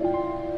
Música